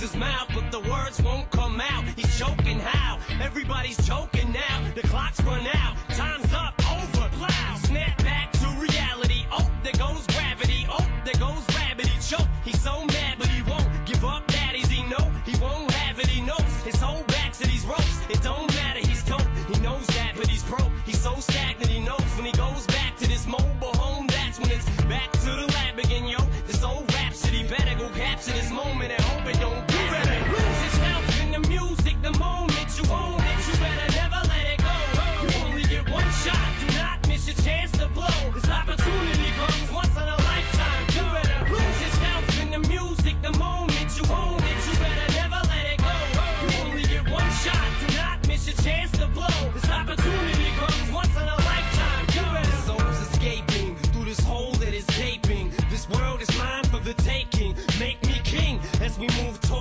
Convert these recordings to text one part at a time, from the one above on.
opens his mouth, but the words won't come out. He's choking how? Everybody's choking now. The clock's run out.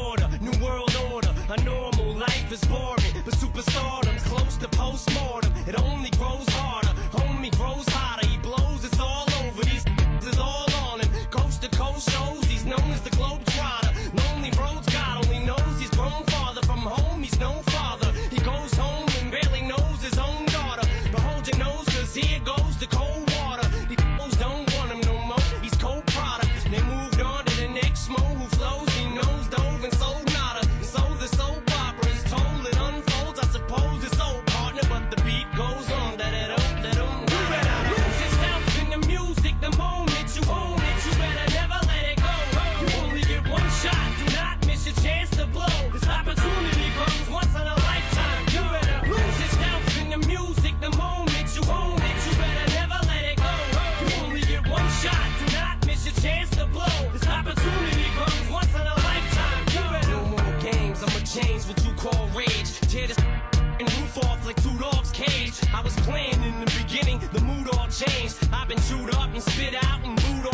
order, new world order. A normal life is boring, but superstardom's close to postmortem. It only change what you call rage. Tear this and roof off like two dogs' cage. I was playing in the beginning, the mood all changed. I've been chewed up and spit out and booed